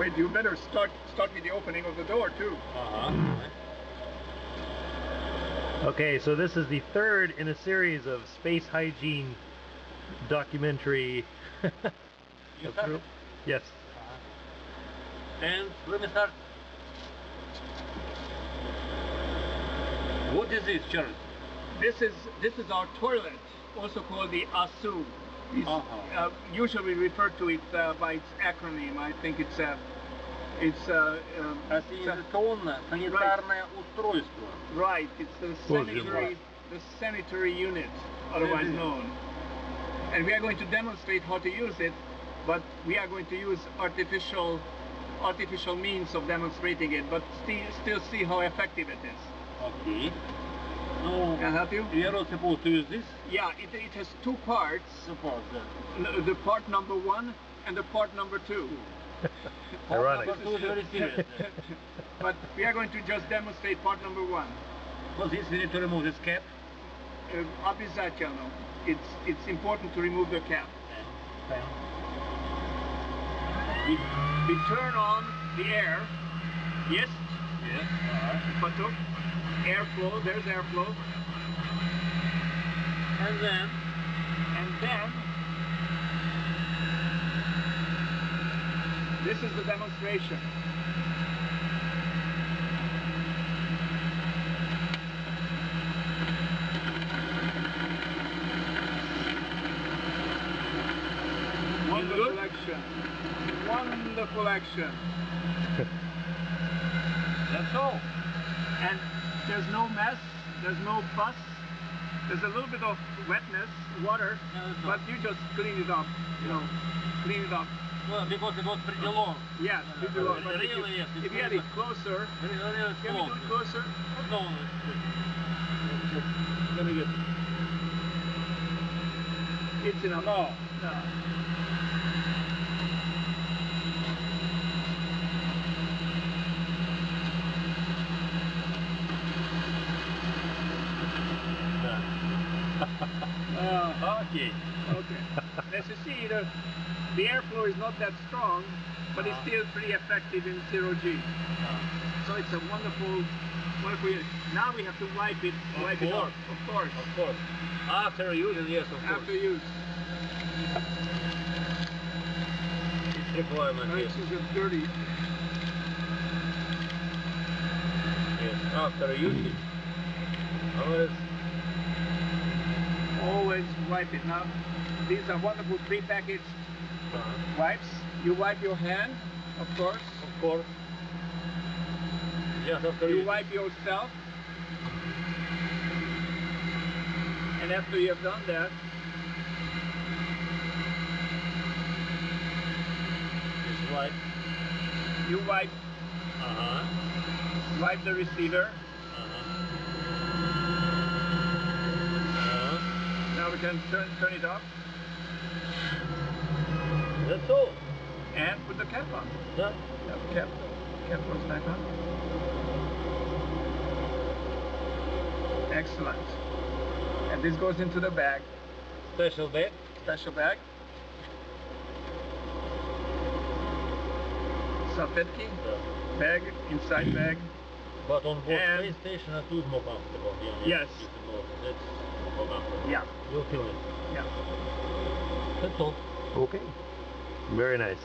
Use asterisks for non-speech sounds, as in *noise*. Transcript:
Wait, you better start start with the opening of the door too. Uh-huh. Okay, so this is the third in a series of space hygiene documentary. *laughs* you? Yes. Uh-huh. And let me start. What is this, Charles? This is this is our toilet, also called the ASU. Uh -huh. uh, usually referred to it uh, by its acronym. I think it's a it's uh, um, Ассимиляционное санитарное устройство. right. It's the Боже sanitary the sanitary unit, otherwise Mhm. known. And we are going to demonstrate how to use it, but we are going to use artificial artificial means of demonstrating it, but still still see how effective it is. Okay. No, Can I help you? we are not supposed to use this Yeah, it, it has two parts. support. N- The part number one and the part number two. Ironic. Number two is very serious. *laughs* but we are going to just demonstrate part number one. What is we need to remove this cap? Uh, channel. It's it's important to remove the cap. Okay. We, we turn on the air. Yes. Yes. Uh, but look, airflow. There's airflow. And then. And then this is the demonstration. Wonderful action. Wonderful action. *laughs* that's all. And there's no mess, there's no fuss. There's a little bit of wetness, water, No, but you just clean it up, you know, clean it up. Well, because it was pretty long. Yes, Uh, you do it. But if you, really, if you get it closer, Really, really can we do it closer? No, Let me get. It's enough. no. No. *laughs* Uh, Okay. okay. *laughs* As you see, the, the airflow is not that strong, but it's Uh-huh. still pretty effective in zero G. So it's a wonderful, wonderful. Now we have to wipe it, Of wipe it off. course. Of course. Of course. After using, yes, of course. After use. It's requirement, yes. it's just dirty. yes. After using. Otherwise, Always wipe it. Now, these are wonderful pre-packaged uh, wipes. You wipe your hand, of course. of course. Yes, after You wipe yourself. And after you have done that, It's right. you wipe Uh-huh. wipe the receiver. Uh-huh. Uh-huh. Now we can turn turn it up That's all. and put the cap on. Now the cap cap goes back on. Excellent. And this goes into the bag, Special bag. special bag. Salvetki, Uh, bag, inside bag. but on board And- space station, it is more comfortable. Yeah, Yes. That's more comfortable. Yeah, You'll feel it. yeah. That's all. Okay. Very nice.